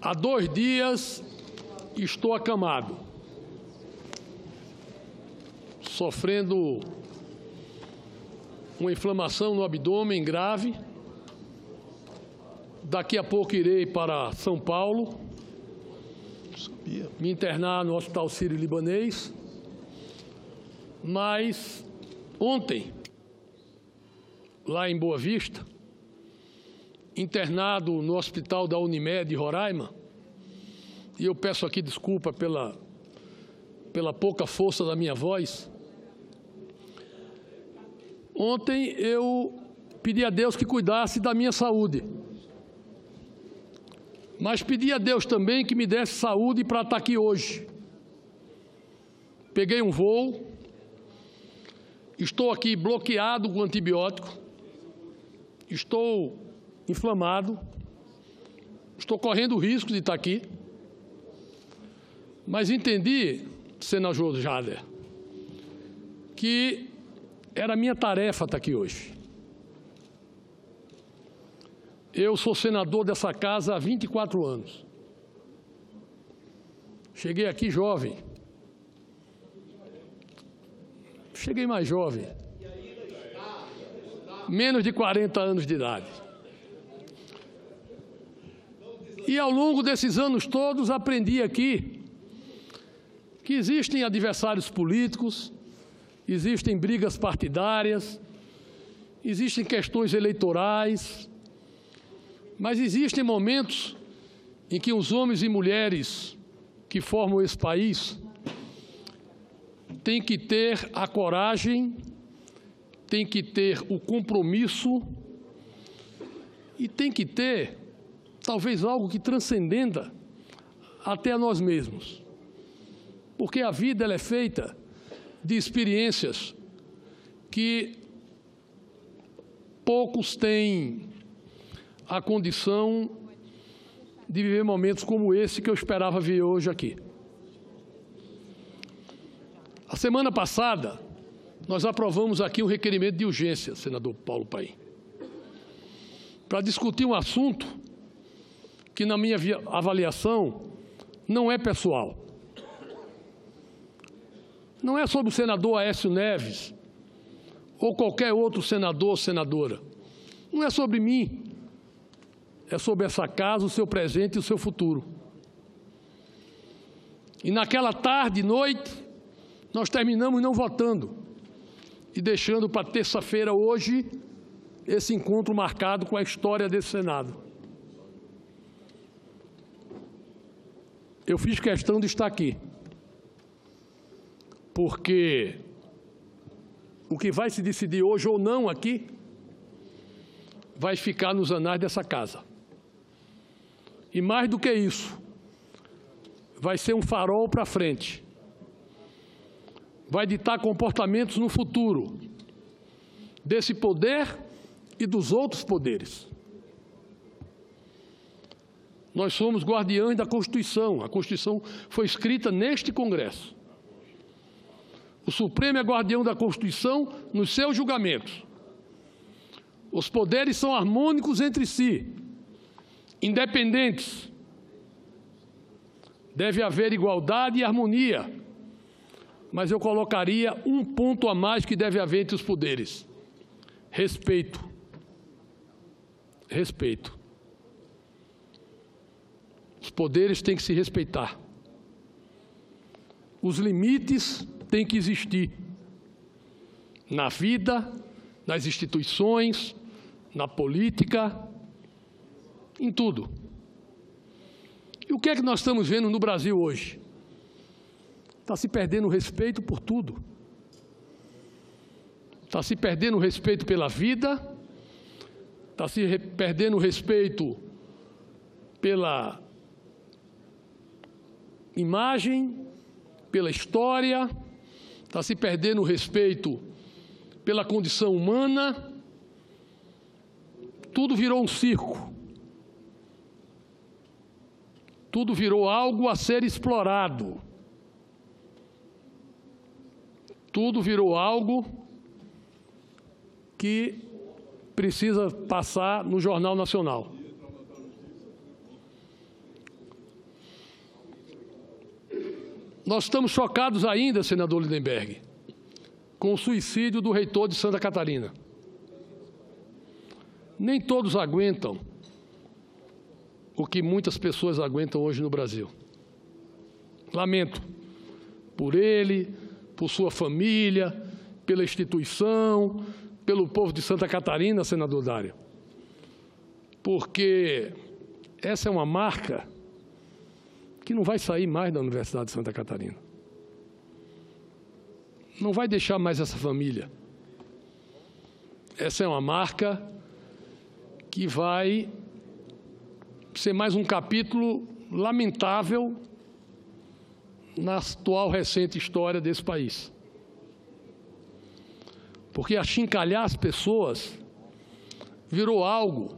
Há dois dias estou acamado, sofrendo uma inflamação no abdômen grave. Daqui a pouco irei para São Paulo, me internar no Hospital Sírio-Libanês. Mas ontem, lá em Boa Vista, internado no hospital da Unimed Roraima, e eu peço aqui desculpa pela, pela pouca força da minha voz. Ontem eu pedi a Deus que cuidasse da minha saúde. Mas pedi a Deus também que me desse saúde para estar aqui hoje. Peguei um voo, estou aqui bloqueado com antibiótico, estou inflamado, estou correndo o risco de estar aqui. Mas entendi, senador Jader, que era minha tarefa estar aqui hoje. Eu sou senador dessa casa há 24 anos. Cheguei aqui jovem. Cheguei mais jovem. Menos de 40 anos de idade. E ao longo desses anos todos aprendi aqui que existem adversários políticos, existem brigas partidárias, existem questões eleitorais, mas existem momentos em que os homens e mulheres que formam esse país têm que ter a coragem, têm que ter o compromisso e têm que ter talvez algo que transcendenda até a nós mesmos. Porque a vida ela é feita de experiências que poucos têm a condição de viver momentos como esse que eu esperava ver hoje aqui. A semana passada, nós aprovamos aqui um requerimento de urgência, senador Paulo Paim, para discutir um assunto que, na minha avaliação, não é pessoal. Não é sobre o senador Aécio Neves ou qualquer outro senador ou senadora. Não é sobre mim é sobre essa casa, o seu presente e o seu futuro. E naquela tarde, noite, nós terminamos não votando e deixando para terça-feira, hoje, esse encontro marcado com a história desse Senado. Eu fiz questão de estar aqui, porque o que vai se decidir hoje ou não aqui vai ficar nos anais dessa casa. E mais do que isso, vai ser um farol para frente. Vai ditar comportamentos no futuro desse poder e dos outros poderes. Nós somos guardiães da Constituição. A Constituição foi escrita neste Congresso. O Supremo é guardião da Constituição nos seus julgamentos. Os poderes são harmônicos entre si independentes. Deve haver igualdade e harmonia. Mas eu colocaria um ponto a mais que deve haver entre os poderes: respeito. Respeito. Os poderes têm que se respeitar. Os limites têm que existir na vida, nas instituições, na política, em tudo. E o que é que nós estamos vendo no Brasil hoje? Está se perdendo o respeito por tudo. Está se perdendo o respeito pela vida, está se perdendo o respeito pela imagem, pela história, está se perdendo o respeito pela condição humana. Tudo virou um circo. tudo virou algo a ser explorado. Tudo virou algo que precisa passar no Jornal Nacional. Nós estamos chocados ainda, senador Lindenberg, com o suicídio do reitor de Santa Catarina. Nem todos aguentam o que muitas pessoas aguentam hoje no Brasil. Lamento por ele, por sua família, pela instituição, pelo povo de Santa Catarina, senador Dário. Porque essa é uma marca que não vai sair mais da Universidade de Santa Catarina. Não vai deixar mais essa família. Essa é uma marca que vai ser mais um capítulo lamentável na atual recente história desse país. Porque achincalhar as pessoas virou algo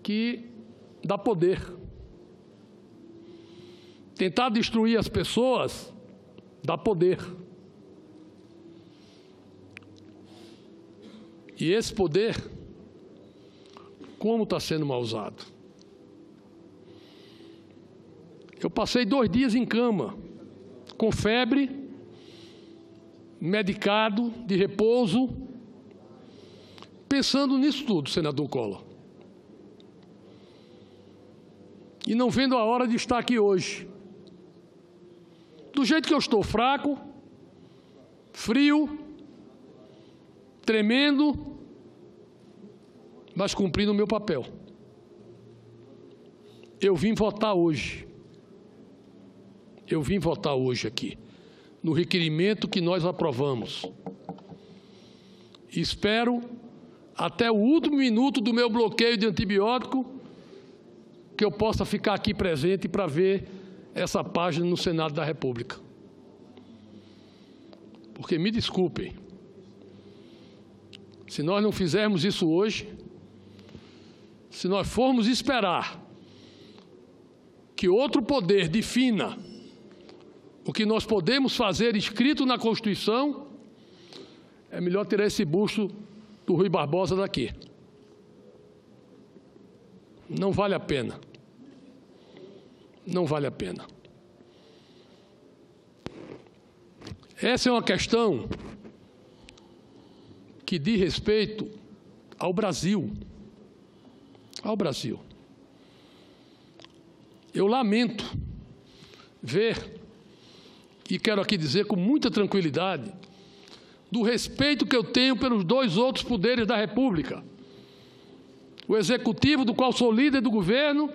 que dá poder. Tentar destruir as pessoas dá poder. E esse poder, como está sendo mal usado? Eu passei dois dias em cama, com febre, medicado, de repouso, pensando nisso tudo, senador Collor. E não vendo a hora de estar aqui hoje do jeito que eu estou, fraco, frio, tremendo, mas cumprindo o meu papel. Eu vim votar hoje. Eu vim votar hoje aqui, no requerimento que nós aprovamos. Espero, até o último minuto do meu bloqueio de antibiótico, que eu possa ficar aqui presente para ver essa página no Senado da República. Porque me desculpem, se nós não fizermos isso hoje, se nós formos esperar que outro poder defina o que nós podemos fazer escrito na Constituição, é melhor tirar esse busto do Rui Barbosa daqui. Não vale a pena não vale a pena. Essa é uma questão que diz respeito ao Brasil. Ao Brasil. Eu lamento ver, e quero aqui dizer com muita tranquilidade, do respeito que eu tenho pelos dois outros poderes da República: o Executivo, do qual sou líder do governo,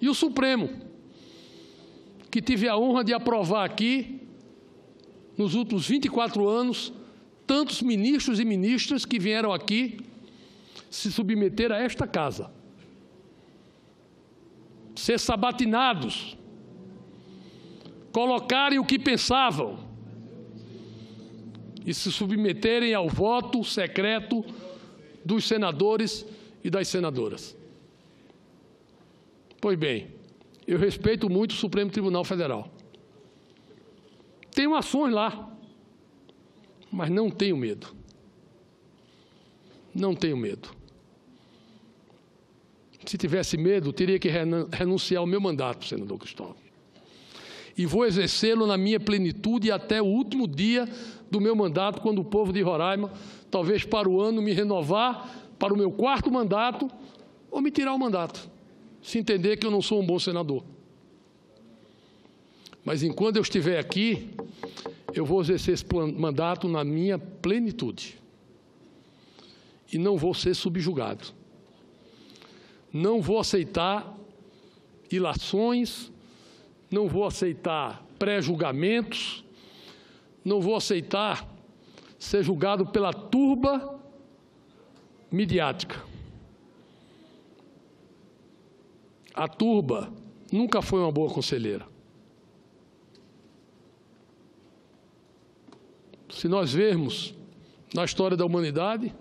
e o Supremo que tive a honra de aprovar aqui, nos últimos 24 anos, tantos ministros e ministras que vieram aqui se submeter a esta casa, ser sabatinados, colocarem o que pensavam. E se submeterem ao voto secreto dos senadores e das senadoras. Pois bem, eu respeito muito o Supremo Tribunal Federal. Tenho ações lá, mas não tenho medo. Não tenho medo. Se tivesse medo, teria que renunciar ao meu mandato, senador Cristóvão. E vou exercê-lo na minha plenitude até o último dia do meu mandato, quando o povo de Roraima, talvez para o ano, me renovar para o meu quarto mandato ou me tirar o mandato se entender que eu não sou um bom senador. Mas enquanto eu estiver aqui, eu vou exercer esse mandato na minha plenitude. E não vou ser subjugado. Não vou aceitar ilações, não vou aceitar pré-julgamentos, não vou aceitar ser julgado pela turba midiática. A turba nunca foi uma boa conselheira. Se nós vermos na história da humanidade,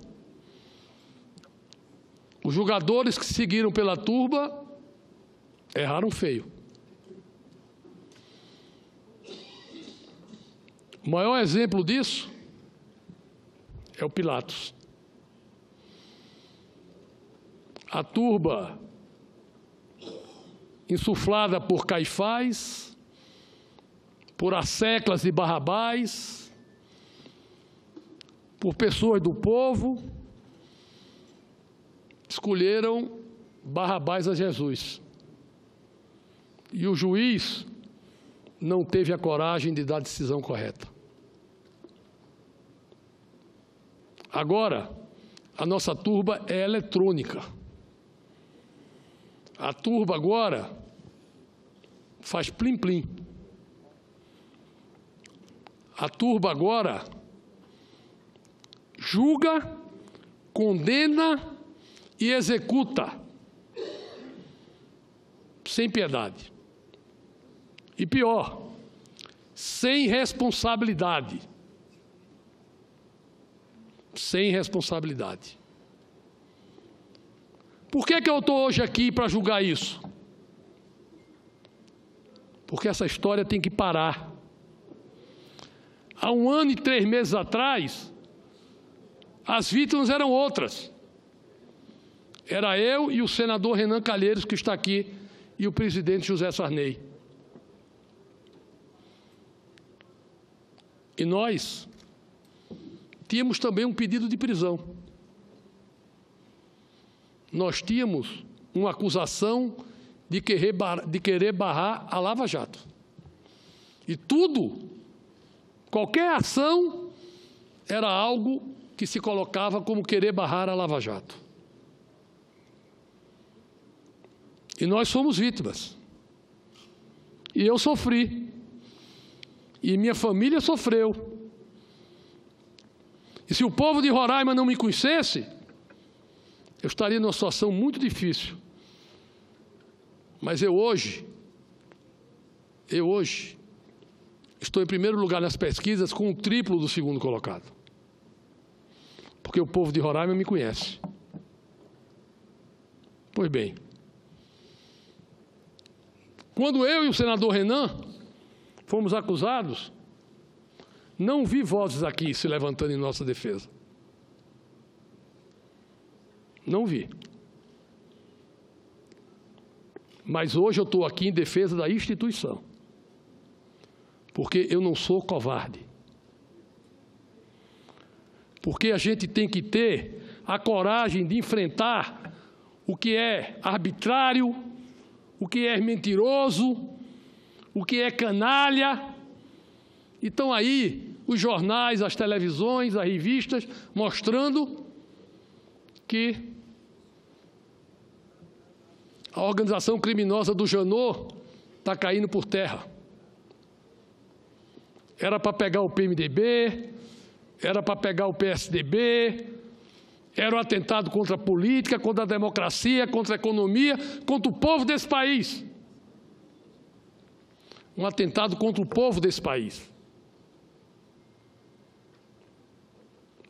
os jogadores que seguiram pela turba erraram feio. O maior exemplo disso é o Pilatos. A turba insuflada por Caifás, por asseclas de Barrabás, por pessoas do povo, escolheram Barrabás a Jesus. E o juiz não teve a coragem de dar a decisão correta. Agora, a nossa turba é eletrônica. A turba agora faz plim-plim. A turba agora julga, condena e executa sem piedade. E pior, sem responsabilidade. Sem responsabilidade. Por que, que eu estou hoje aqui para julgar isso? Porque essa história tem que parar. Há um ano e três meses atrás, as vítimas eram outras. Era eu e o senador Renan Calheiros, que está aqui, e o presidente José Sarney. E nós tínhamos também um pedido de prisão. Nós tínhamos uma acusação de querer, de querer barrar a Lava Jato. E tudo, qualquer ação, era algo que se colocava como querer barrar a Lava Jato. E nós somos vítimas. E eu sofri. E minha família sofreu. E se o povo de Roraima não me conhecesse, eu estaria numa situação muito difícil. Mas eu hoje, eu hoje, estou em primeiro lugar nas pesquisas com o triplo do segundo colocado. Porque o povo de Roraima me conhece. Pois bem. Quando eu e o senador Renan fomos acusados, não vi vozes aqui se levantando em nossa defesa. Não vi. Mas hoje eu estou aqui em defesa da instituição. Porque eu não sou covarde. Porque a gente tem que ter a coragem de enfrentar o que é arbitrário, o que é mentiroso, o que é canalha. E estão aí os jornais, as televisões, as revistas mostrando que a organização criminosa do Janot está caindo por terra. Era para pegar o PMDB, era para pegar o PSDB, era um atentado contra a política, contra a democracia, contra a economia, contra o povo desse país. Um atentado contra o povo desse país.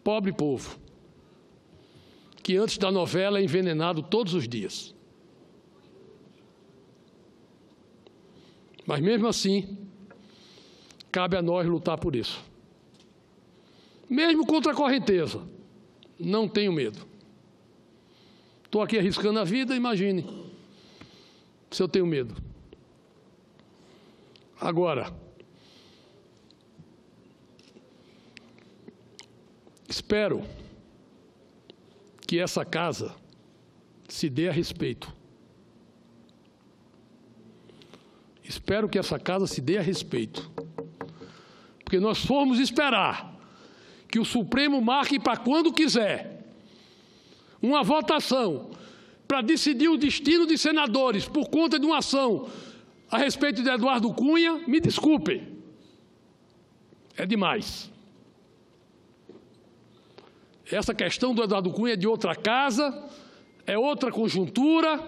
Pobre povo, que antes da novela é envenenado todos os dias. Mas mesmo assim, cabe a nós lutar por isso. Mesmo contra a correnteza não tenho medo. Estou aqui arriscando a vida, imagine se eu tenho medo. Agora, espero que essa casa se dê a respeito. Espero que essa casa se dê a respeito. Porque nós formos esperar que o Supremo marque para quando quiser uma votação para decidir o destino de senadores por conta de uma ação a respeito de Eduardo Cunha, me desculpem. É demais. Essa questão do Eduardo Cunha é de outra casa, é outra conjuntura,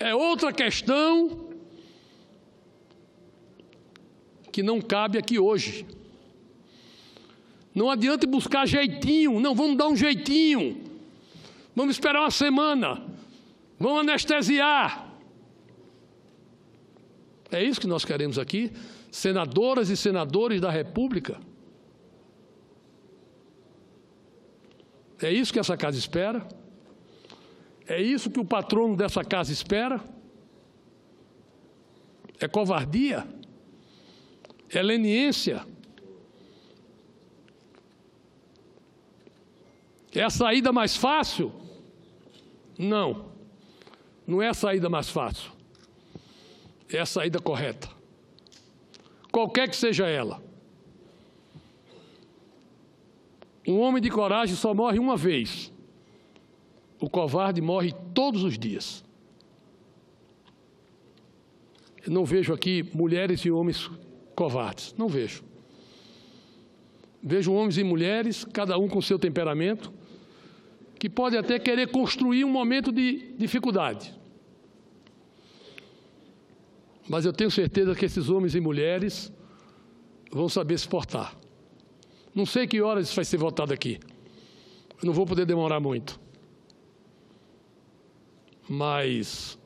é outra questão que não cabe aqui hoje. Não adianta buscar jeitinho, não, vamos dar um jeitinho. Vamos esperar uma semana. Vamos anestesiar. É isso que nós queremos aqui, senadoras e senadores da República. É isso que essa casa espera? É isso que o patrono dessa casa espera? É covardia? É leniência. É a saída mais fácil? Não. Não é a saída mais fácil. É a saída correta. Qualquer que seja ela. Um homem de coragem só morre uma vez. O covarde morre todos os dias. Eu não vejo aqui mulheres e homens covardes. Não vejo. Vejo homens e mulheres, cada um com seu temperamento, que podem até querer construir um momento de dificuldade. Mas eu tenho certeza que esses homens e mulheres vão saber se portar. Não sei que horas isso vai ser votado aqui. Não vou poder demorar muito. Mas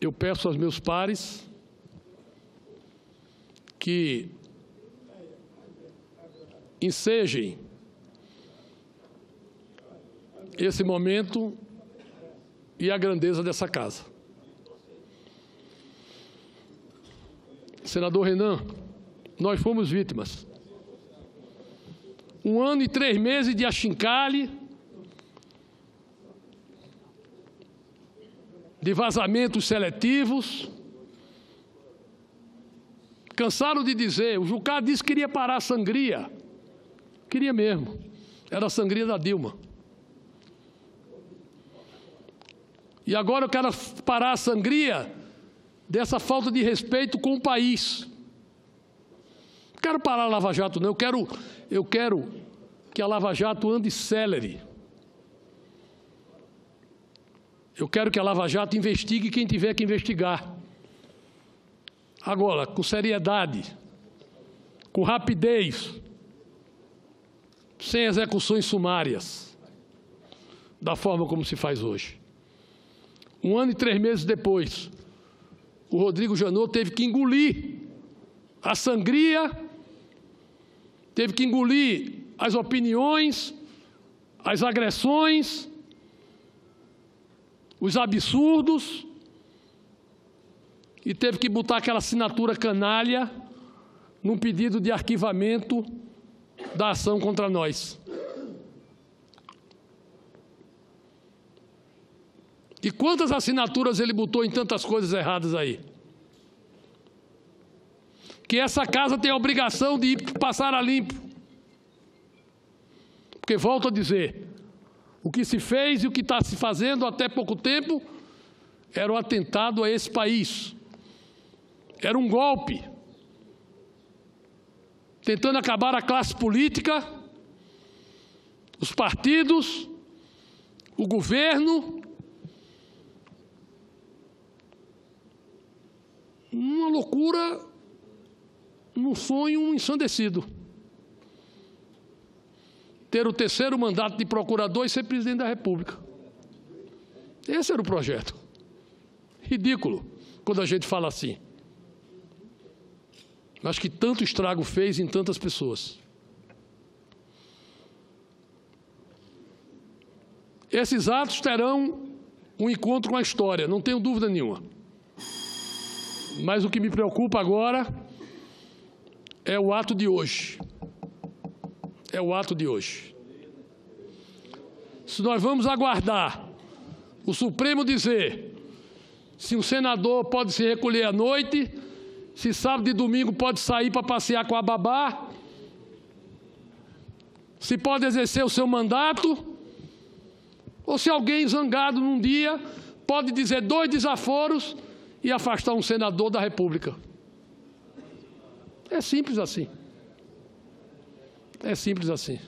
eu peço aos meus pares que ensejem esse momento e a grandeza dessa casa. Senador Renan, nós fomos vítimas. Um ano e três meses de achincalhe, de vazamentos seletivos. Cansaram de dizer, o Jucá disse que queria parar a sangria. Queria mesmo. Era a sangria da Dilma. E agora eu quero parar a sangria dessa falta de respeito com o país. Não quero parar a Lava Jato, não. Eu quero, eu quero que a Lava Jato ande célere. Eu quero que a Lava Jato investigue quem tiver que investigar. Agora, com seriedade, com rapidez, sem execuções sumárias, da forma como se faz hoje. Um ano e três meses depois, o Rodrigo Janot teve que engolir a sangria, teve que engolir as opiniões, as agressões, os absurdos, e teve que botar aquela assinatura canalha num pedido de arquivamento da ação contra nós. E quantas assinaturas ele botou em tantas coisas erradas aí? Que essa casa tem a obrigação de passar a limpo. Porque, volto a dizer, o que se fez e o que está se fazendo até pouco tempo era um atentado a esse país. Era um golpe. Tentando acabar a classe política, os partidos, o governo uma loucura, num sonho ensandecido. Ter o terceiro mandato de procurador e ser presidente da República. Esse era o projeto. Ridículo quando a gente fala assim. Mas que tanto estrago fez em tantas pessoas. Esses atos terão um encontro com a história, não tenho dúvida nenhuma. Mas o que me preocupa agora é o ato de hoje. É o ato de hoje. Se nós vamos aguardar o Supremo dizer se um senador pode se recolher à noite, se sábado e domingo pode sair para passear com a babá, se pode exercer o seu mandato, ou se alguém zangado num dia pode dizer dois desaforos e afastar um senador da República. É simples assim. É simples assim.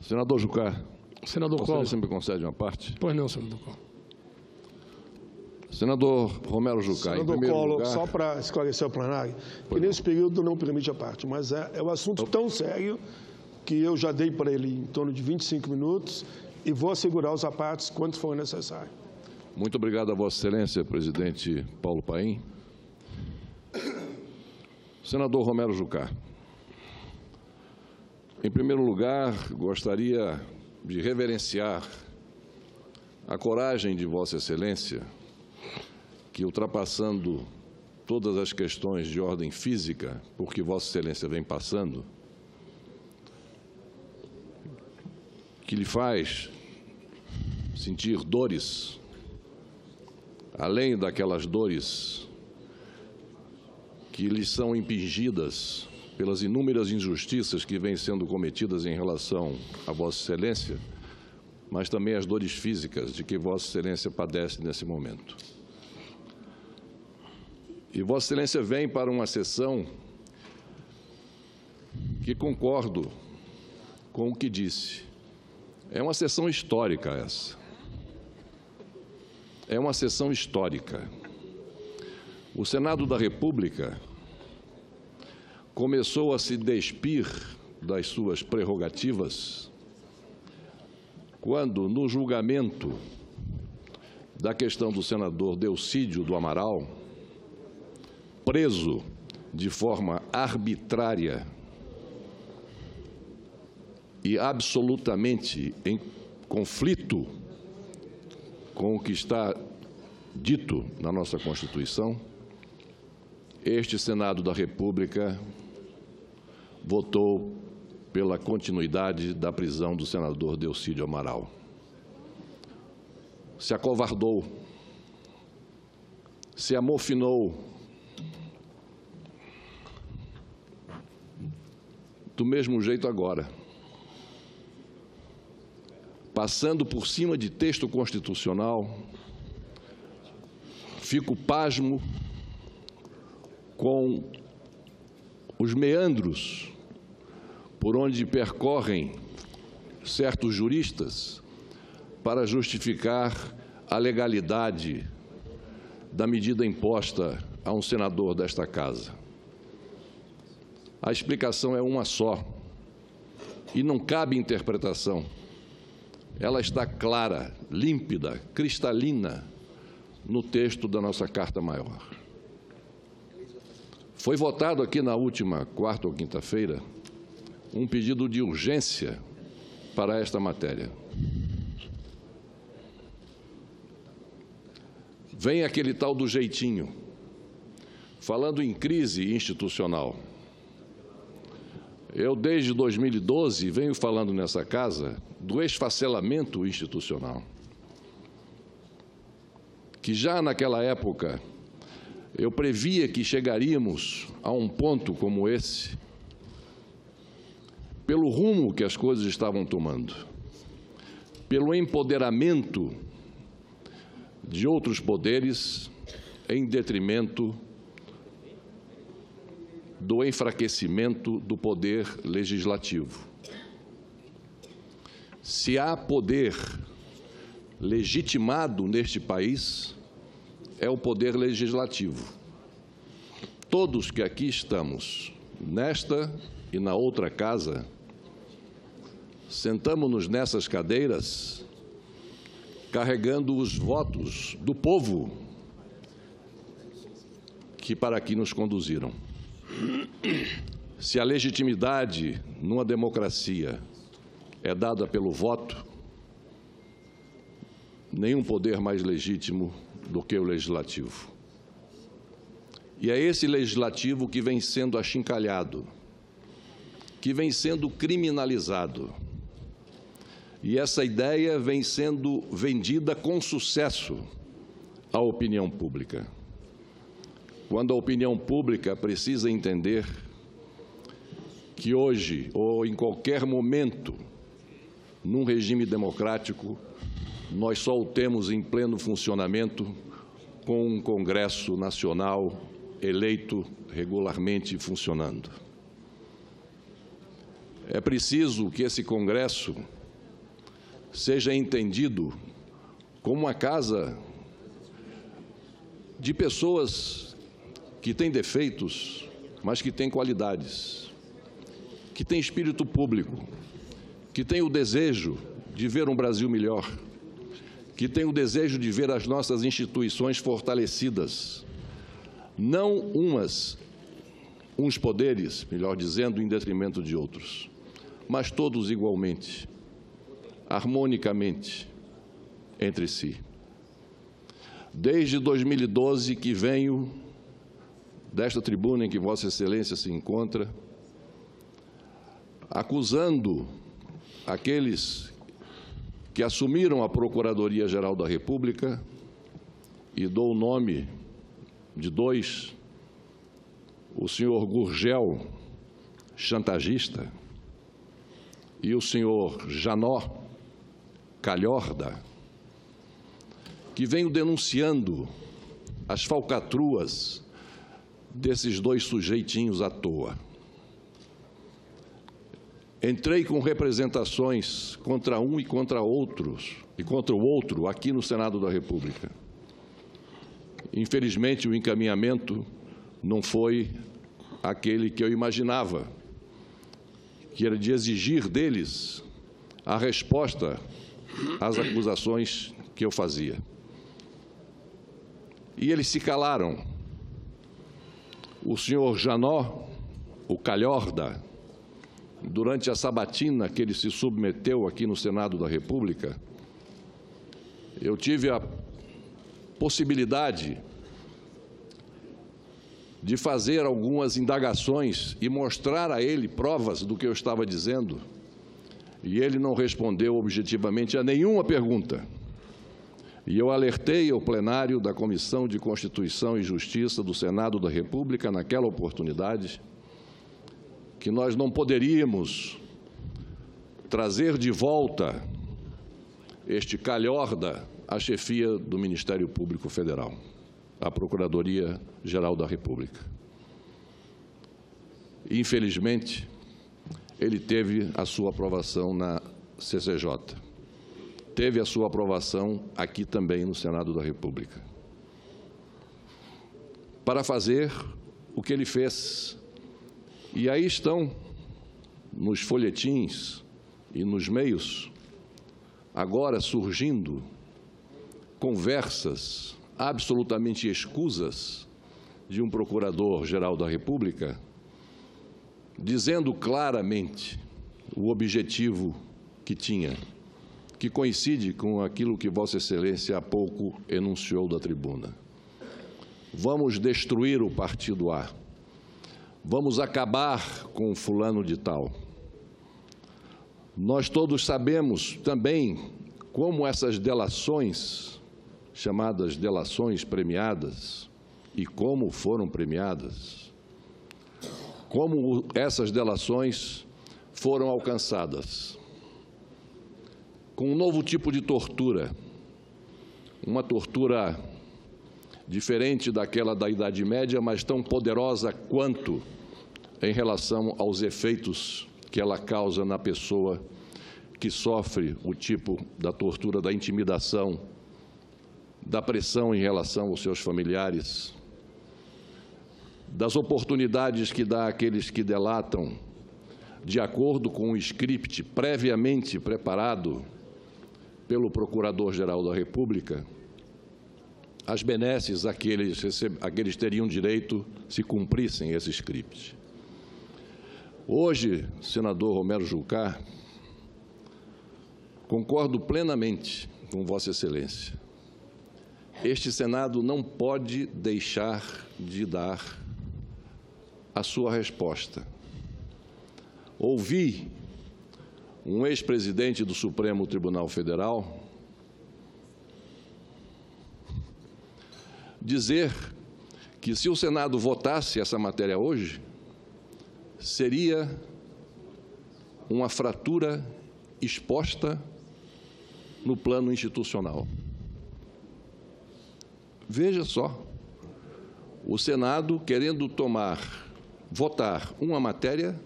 Senador Jucá. Senador Collor. Você me concede uma parte? Pois não, senador Collor. Senador Romero Jucá, Senador Collor, lugar... só para esclarecer o plenário, que nesse período não permite a parte, mas é, é um assunto tão sério que eu já dei para ele em torno de 25 minutos e vou assegurar os apartes quanto for necessário. Muito obrigado a Vossa Excelência, presidente Paulo Paim. Senador Romero Jucá. Em primeiro lugar, gostaria de reverenciar a coragem de Vossa Excelência, que ultrapassando todas as questões de ordem física por que Vossa Excelência vem passando, que lhe faz sentir dores, além daquelas dores que lhe são impingidas pelas inúmeras injustiças que vêm sendo cometidas em relação a Vossa Excelência, mas também as dores físicas de que Vossa Excelência padece nesse momento. E Vossa Excelência vem para uma sessão que concordo com o que disse. É uma sessão histórica essa. É uma sessão histórica. O Senado da República começou a se despir das suas prerrogativas quando, no julgamento da questão do senador Delcídio do Amaral, preso de forma arbitrária e absolutamente em conflito com o que está dito na nossa Constituição, este Senado da República votou pela continuidade da prisão do senador Delcídio Amaral. Se acovardou, se amofinou, do mesmo jeito agora. Passando por cima de texto constitucional, fico pasmo com os meandros por onde percorrem certos juristas para justificar a legalidade da medida imposta a um senador desta casa. A explicação é uma só e não cabe interpretação. Ela está clara, límpida, cristalina no texto da nossa Carta Maior. Foi votado aqui na última quarta ou quinta-feira um pedido de urgência para esta matéria. Vem aquele tal do jeitinho, falando em crise institucional. Eu, desde 2012, venho falando nessa casa do esfacelamento institucional. Que já naquela época eu previa que chegaríamos a um ponto como esse, pelo rumo que as coisas estavam tomando, pelo empoderamento de outros poderes em detrimento do enfraquecimento do poder legislativo. Se há poder legitimado neste país, é o poder legislativo. Todos que aqui estamos, nesta e na outra casa, sentamos-nos nessas cadeiras carregando os votos do povo que para aqui nos conduziram. Se a legitimidade numa democracia é dada pelo voto, nenhum poder mais legítimo do que o legislativo. E é esse legislativo que vem sendo achincalhado, que vem sendo criminalizado. E essa ideia vem sendo vendida com sucesso à opinião pública quando a opinião pública precisa entender que hoje, ou em qualquer momento, num regime democrático, nós só o temos em pleno funcionamento com um Congresso Nacional eleito regularmente funcionando. É preciso que esse Congresso seja entendido como uma casa de pessoas que tem defeitos, mas que tem qualidades, que tem espírito público, que tem o desejo de ver um Brasil melhor, que tem o desejo de ver as nossas instituições fortalecidas, não umas, uns poderes, melhor dizendo, em detrimento de outros, mas todos igualmente, harmonicamente entre si. Desde 2012 que venho desta tribuna em que Vossa Excelência se encontra, acusando aqueles que assumiram a Procuradoria-Geral da República, e dou o nome de dois, o senhor Gurgel, chantagista, e o senhor Janó Calhorda, que venho denunciando as falcatruas desses dois sujeitinhos à toa. Entrei com representações contra um e contra outros, e contra o outro, aqui no Senado da República. Infelizmente, o encaminhamento não foi aquele que eu imaginava, que era de exigir deles a resposta às acusações que eu fazia. E eles se calaram. O senhor Janó, o Calhorda, durante a sabatina que ele se submeteu aqui no Senado da República, eu tive a possibilidade de fazer algumas indagações e mostrar a ele provas do que eu estava dizendo, e ele não respondeu objetivamente a nenhuma pergunta. E eu alertei ao plenário da Comissão de Constituição e Justiça do Senado da República, naquela oportunidade, que nós não poderíamos trazer de volta este calhorda à chefia do Ministério Público Federal, à Procuradoria-Geral da República. Infelizmente, ele teve a sua aprovação na CCJ teve a sua aprovação aqui também no Senado da República. Para fazer o que ele fez. E aí estão, nos folhetins e nos meios, agora surgindo conversas absolutamente escusas de um procurador-geral da República, dizendo claramente o objetivo que tinha que coincide com aquilo que Vossa Excelência há pouco enunciou da tribuna. Vamos destruir o partido A. Vamos acabar com fulano de tal. Nós todos sabemos também como essas delações, chamadas delações premiadas, e como foram premiadas, como essas delações foram alcançadas com um novo tipo de tortura, uma tortura diferente daquela da Idade Média, mas tão poderosa quanto em relação aos efeitos que ela causa na pessoa que sofre o tipo da tortura da intimidação, da pressão em relação aos seus familiares, das oportunidades que dá àqueles que delatam, de acordo com um script previamente preparado pelo Procurador-Geral da República as benesses a que, eles, teriam direito se cumprissem esse script. Hoje, senador Romero Jucá, concordo plenamente com Vossa Excelência. Este Senado não pode deixar de dar a sua resposta. Ouvi um ex-presidente do Supremo Tribunal Federal dizer que se o Senado votasse essa matéria hoje, seria uma fratura exposta no plano institucional. Veja só, o Senado querendo tomar, votar uma matéria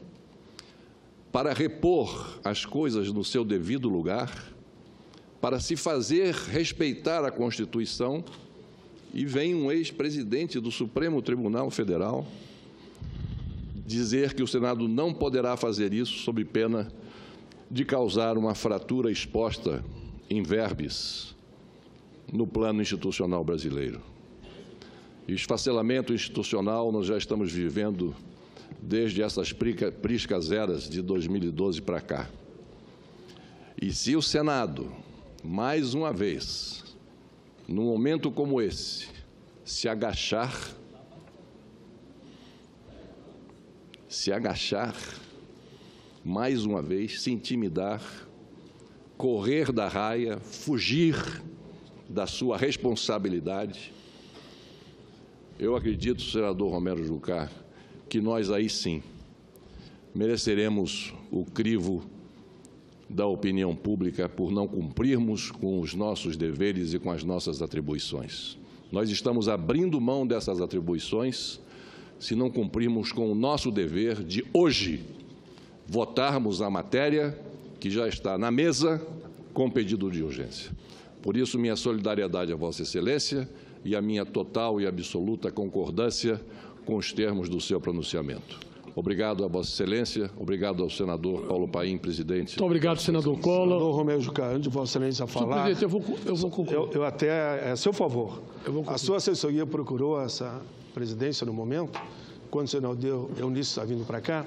para repor as coisas no seu devido lugar, para se fazer respeitar a Constituição, e vem um ex-presidente do Supremo Tribunal Federal dizer que o Senado não poderá fazer isso sob pena de causar uma fratura exposta em verbes no plano institucional brasileiro. Esfacelamento institucional nós já estamos vivendo desde essas priscas eras de 2012 para cá. E se o Senado, mais uma vez, num momento como esse, se agachar, se agachar, mais uma vez, se intimidar, correr da raia, fugir da sua responsabilidade. Eu acredito, senador Romero Jucá, que nós aí sim mereceremos o crivo da opinião pública por não cumprirmos com os nossos deveres e com as nossas atribuições. Nós estamos abrindo mão dessas atribuições se não cumprirmos com o nosso dever de hoje votarmos a matéria que já está na mesa com pedido de urgência. Por isso, minha solidariedade a Vossa Excelência e a minha total e absoluta concordância com os termos do seu pronunciamento. Obrigado a Vossa Excelência, obrigado ao senador Paulo Paim, presidente. Muito obrigado, senador Collor. Senador Romeu Jucá, antes de Vossa Excelência falar... Presidente, eu vou, eu vou concluir. Eu, eu até, é a seu favor, Eu vou concluir. a sua assessoria procurou essa presidência no momento, quando o senador Eunício está vindo para cá,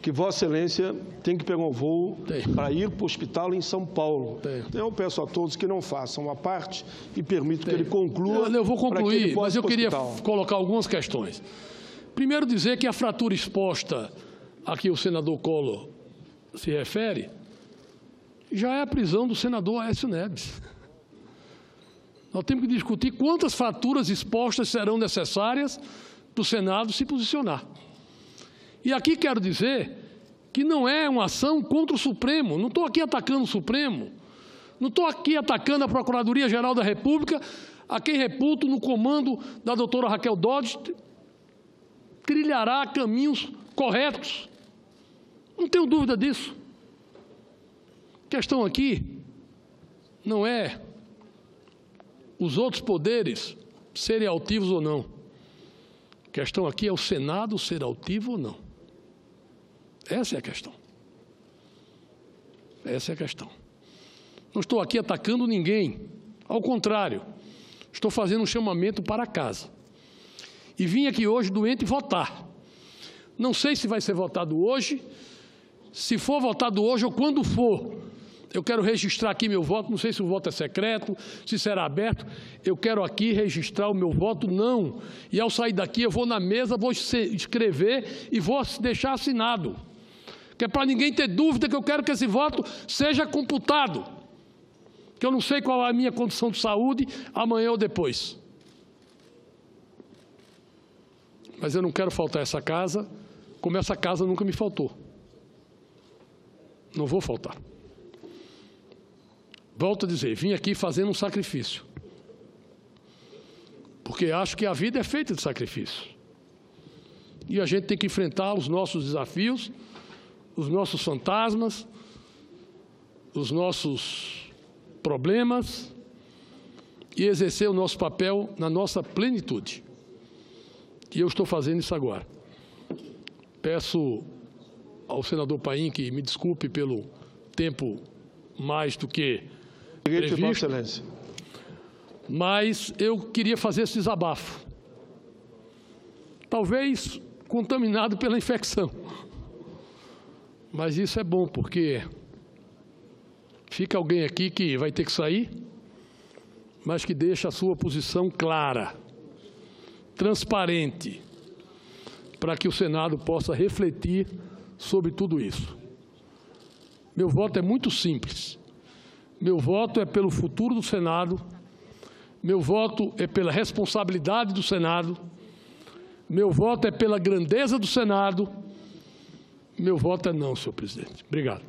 que Vossa Excelência tem que pegar um voo Tem. para ir para o hospital em São Paulo. Tem. Então, eu peço a todos que não façam a parte e permitam que ele conclua. Eu, eu vou concluir, mas eu queria colocar algumas questões. Primeiro, dizer que a fratura exposta a que o senador Collor se refere já é a prisão do senador Aécio Neves. Nós temos que discutir quantas fraturas expostas serão necessárias para o Senado se posicionar. E aqui quero dizer que não é uma ação contra o Supremo, não estou aqui atacando o Supremo, não estou aqui atacando a Procuradoria-Geral da República, a quem reputo no comando da doutora Raquel Dodge trilhará caminhos corretos. Não tenho dúvida disso. A questão aqui não é os outros poderes serem altivos ou não. A questão aqui é o Senado ser altivo ou não. Essa é a questão. Essa é a questão. Não estou aqui atacando ninguém. Ao contrário, estou fazendo um chamamento para casa. E vim aqui hoje doente votar. Não sei se vai ser votado hoje. Se for votado hoje ou quando for, eu quero registrar aqui meu voto. Não sei se o voto é secreto, se será aberto. Eu quero aqui registrar o meu voto não. E ao sair daqui, eu vou na mesa, vou escrever e vou deixar assinado. Que é para ninguém ter dúvida que eu quero que esse voto seja computado. Que eu não sei qual é a minha condição de saúde amanhã ou depois. Mas eu não quero faltar essa casa, como essa casa nunca me faltou. Não vou faltar. Volto a dizer, vim aqui fazendo um sacrifício. Porque acho que a vida é feita de sacrifício. E a gente tem que enfrentar os nossos desafios, os nossos fantasmas, os nossos problemas e exercer o nosso papel na nossa plenitude. E eu estou fazendo isso agora. Peço ao senador Paim que me desculpe pelo tempo mais do que previsto. Mas eu queria fazer esse desabafo. Talvez contaminado pela infecção. Mas isso é bom, porque fica alguém aqui que vai ter que sair, mas que deixa a sua posição clara, transparente, para que o Senado possa refletir sobre tudo isso. Meu voto é muito simples. Meu voto é pelo futuro do Senado, meu voto é pela responsabilidade do Senado. Meu voto é pela grandeza do Senado. Meu voto é não, senhor presidente. Obrigado.